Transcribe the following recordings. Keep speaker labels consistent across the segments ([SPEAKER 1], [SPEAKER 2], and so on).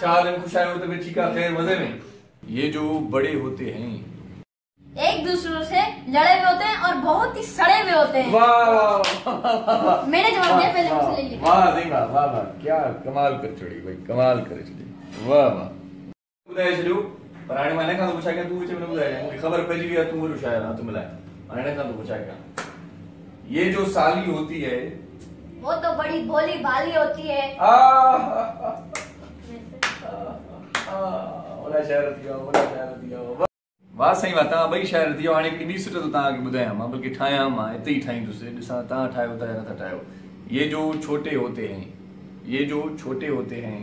[SPEAKER 1] चार दिन खुश आए तो बच्ची का मज़े में। ये जो बड़े होते हैं।
[SPEAKER 2] एक दूसरों से लड़े हुए होते हैं और बहुत ही सड़े हुए होते हैं।
[SPEAKER 1] वाह। वाह, वाह वाह,
[SPEAKER 2] मैंने जवाब दिया पहले मुझसे ले लिया।
[SPEAKER 1] वाह वाह वाह क्या कमाल कर छोड़ी भाई कमाल कर छोड़ी। वाह वाह। ॿुधाए छॾियो पर हाणे माँ हिन खां थो पुछां कयां तूं विच में न ॿुधाए मूंखे ख़बर वई आहे तूं वॾो शाइर आहे तूं मिलाए हाणे हिन खां थो ये जो साली होती है
[SPEAKER 2] वो तो बड़ी भोली भाली होती है।
[SPEAKER 1] वाह साईं वाह तव्हां ॿई शाइर थी वियो हाणे हिकिड़ी ॿी सिट थो तव्हांखे ॿुधायां माँ बल्कि ठाहियाँ माँ हिते ई ठाहींदुसि। ॾिसां तव्हां ठाहियो था या नथा ठाहियो। ये जो छोटे होते हैं ये जो छोटे होते हैं।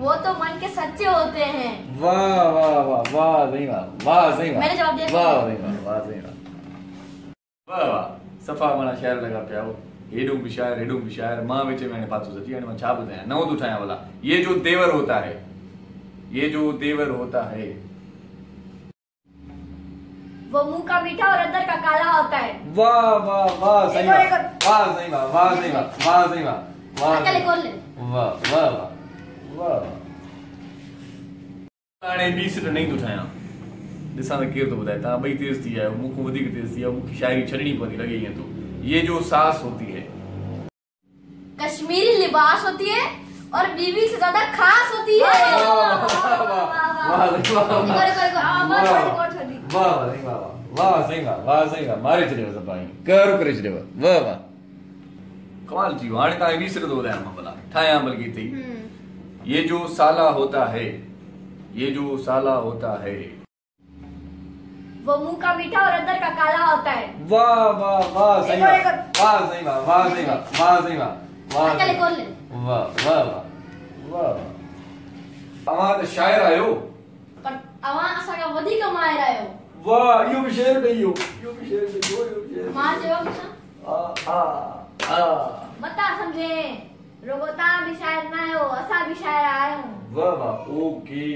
[SPEAKER 2] वो तो मन के सच्चे होते हैं।
[SPEAKER 1] वाह वाह वाह वाह सही वाह वाह सही वाह
[SPEAKER 2] मैंने जवाब दिया
[SPEAKER 1] वाह सही वाह वाह सही वाह वाह वाह। सफ़ा माना शाइर लॻा पिया हो हेॾो बि शाइर हेॾो बि शाइर माँ विच में हाणे फाथो सची हाणे माँ छा ॿुधायां नओं थो ठाहियाँ भला ये जो देवर होता है ये जो देवर होता है।
[SPEAKER 2] वो मुँह का मीठा और अंदर का काला होता है।
[SPEAKER 1] वाह वाह वाह सही वाह। वाह सही वाह वाह सही वाह वाह सही वाह वाह वाह वाह वाह। हाणे ॿी सिट नहीं थो ठाहियाँ ॾिसां त केरु थो ॿुधाए तव्हां ॿई तेज़ थी विया आहियो मूंखां वधीक तेज़ थी विया मूंखे शाइरी छॾणी पवंदी लॻे ईअं थो ये जो सास होती है
[SPEAKER 2] कश्मीरी लिबास होती है और बीवी से ज़्यादा खास होती है
[SPEAKER 1] वाह, वाह, वाह, वाह, वाह, वाह।
[SPEAKER 2] हाँ,
[SPEAKER 1] वाह। वाह वाह वाह वाह वाह सही वाह वाह सही वाह मारे छॾियो सफ़ाई करो करे छॾियो वाह वाह कमाल थी वियो हाणे तव्हां ॿी सिट थो ॿुधायां माँ भला ठाहियाँ बल्कि ई
[SPEAKER 2] हम्म,
[SPEAKER 1] ये जो साला होता है ये जो साला होता है
[SPEAKER 2] वो मुँह का मीठा और अंदर का काला होता है।
[SPEAKER 1] वाह वाह वाह सही वाह वाह सही वाह वाह सही वाह वाह सही वाह वाह वाह वाह वाह। वाह त शाइर आहियो
[SPEAKER 2] पर अवां असांखां वधीक माहिर आहियो
[SPEAKER 1] वाह इहो बि शेर इहो इहो बि शेर ॾेई इहो बि शेर
[SPEAKER 2] माँ मूंसां
[SPEAKER 1] हा हा हा
[SPEAKER 2] मता सम्झे रुगो तव्हां बि शाइर न आहियो असां बि शाइर
[SPEAKER 1] वाह वाह ओके।